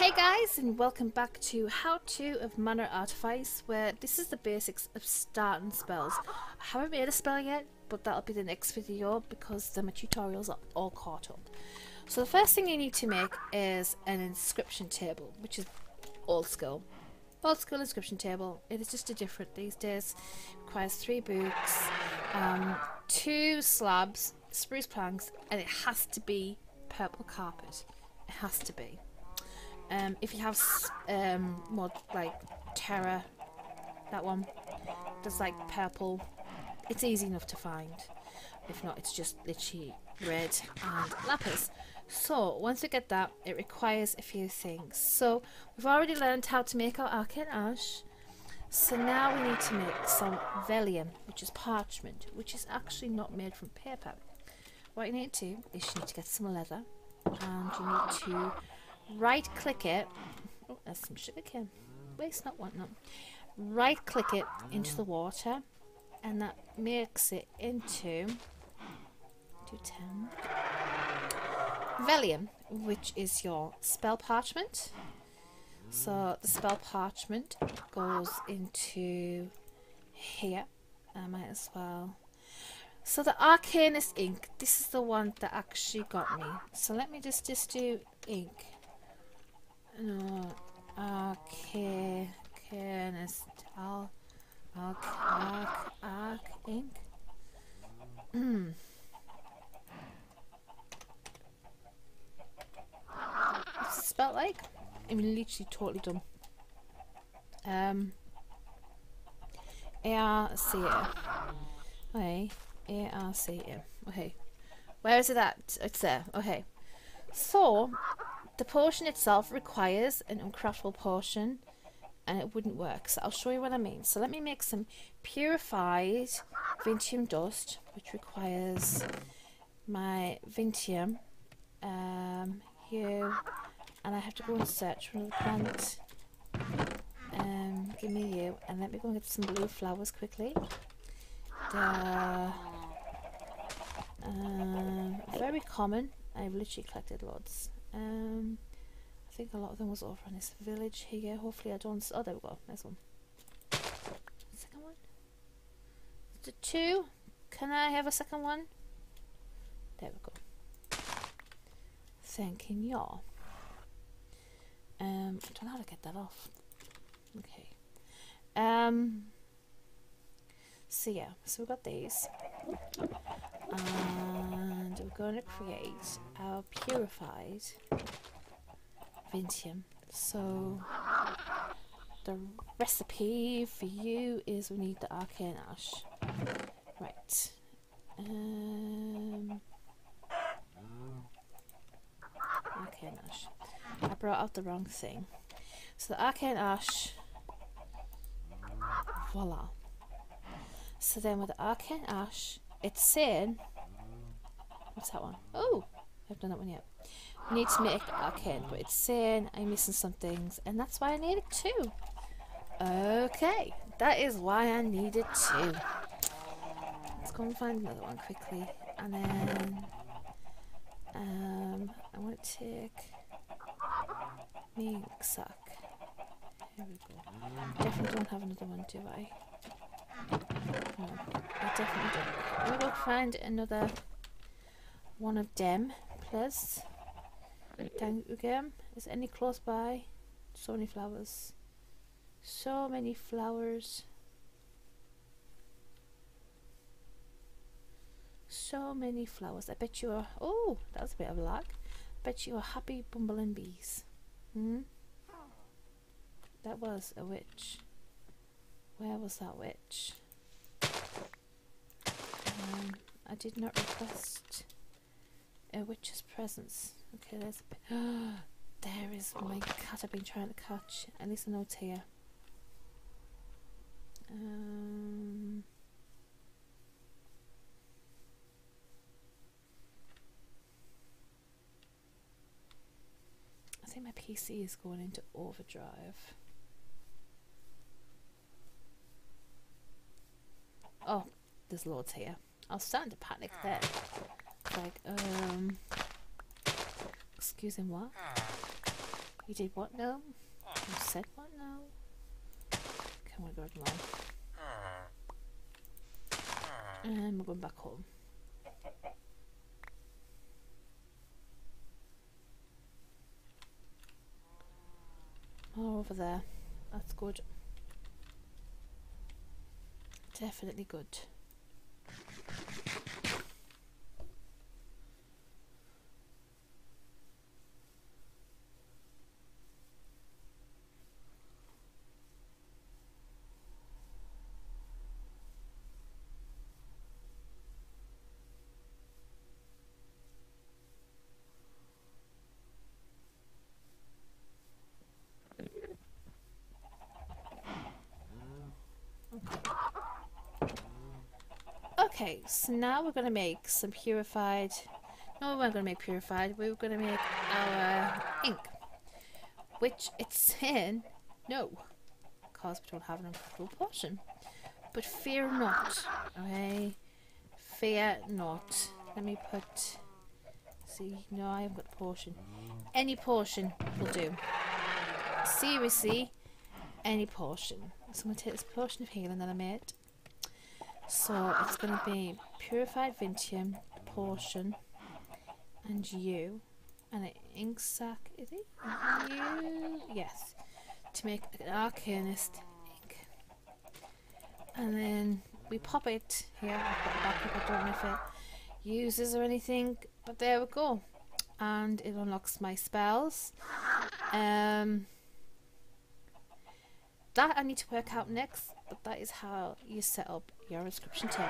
Hey guys and welcome back to How To of Mana Artifice where this is the basics of starting spells. I haven't made a spell yet but that'll be the next video because the my tutorials are all caught up. So the first thing you need to make is an inscription table which is old school. Old school inscription table. It is just a different these days. Requires three books, um, two slabs, spruce planks and it has to be purple carpet. It has to be. Um, if you have um, more like Terra, that one, there's like purple. It's easy enough to find. If not, it's just literally red and lapis. So once we get that, it requires a few things. So we've already learned how to make our arcane ash. So now we need to make some vellum, which is parchment, which is actually not made from paper. What you need to do is you need to get some leather and you need to right click it. Oh, there's some sugar cane. Waste not, want not. Right click it into the water and that makes it into 210 Vellum, which is your spell parchment. So the spell parchment goes into here. I might as well. So the Arcanist ink, this is the one that actually got me. So let me just, just do ink. No, Arcanist, Al, Arc, Arc, Arc ink. Hmm. What's it? I mean, literally totally dumb. Um, A-R-C-A. Okay, A-R-C-A. Okay. Where is it at? It's there. Okay. So, the potion itself requires an uncraftable potion and it wouldn't work. So I'll show you what I mean. So let me make some purified Vinteum dust, which requires my Vinteum um, here and I have to go and search for the plant. Um, give me you, and let me go and get some blue flowers quickly. Um, very common. I've literally collected lots. Um, I think a lot of them was over in this village here. Hopefully I don't... Oh, there we go. Nice one. Second one. The two. Can I have a second one? There we go. Thanking y'all. Um, I don't know how to get that off. Okay. Um. So yeah, so we've got these. And we're going to create our purified Vinteum. So the recipe for you is we need the arcane ash. Right. Um, arcane ash. I brought out the wrong thing. So the arcane ash. Voila. So then with the arcane ash, it's saying. What's that one? Oh, I've done that one yet. I need to make arcane, but it's saying I'm missing some things, and that's why I needed two. Okay, that is why I needed two. Let's go and find another one quickly, and then um, I want to take Mink sack. Here we go. I definitely don't have another one, do I? No, I definitely don't. We will find another one of them, please. Thank you again. Is any close by? So many flowers. So many flowers. So many flowers. I bet you are. Oh, that was a bit of luck. I bet you are happy bumbling bees. Hmm? That was a witch. Where was that witch? Um, I did not request a witch's presence. Okay, there's a there is my cat I've been trying to catch. At least I know here. Um, think my PC is going into overdrive. Oh, there's loads here. I was starting to panic there. Like, um... Excuse me, what? You did what now? You said what now? Come on, go along. And we're going back home. More over there. That's good. Definitely good. Okay, so now we're to make some purified... No, we're not to make purified. We're to make our ink. Which it's in... no. Because we don't have enough full potion. But fear not. Okay? Fear not. Let me put... See, no, I haven't got a potion. Any potion will do. Seriously, any potion. So I'm going to take this potion of healing that I made. So it's going to be purified vinteum, potion, and you, and an ink sac. Is it you? Yes, to make an arcanist ink. And then we pop it here. I've got the back I don't know if it uses or anything, but there we go. And it unlocks my spells. Um, that I need to work out next, but that is how you set up your inscription table.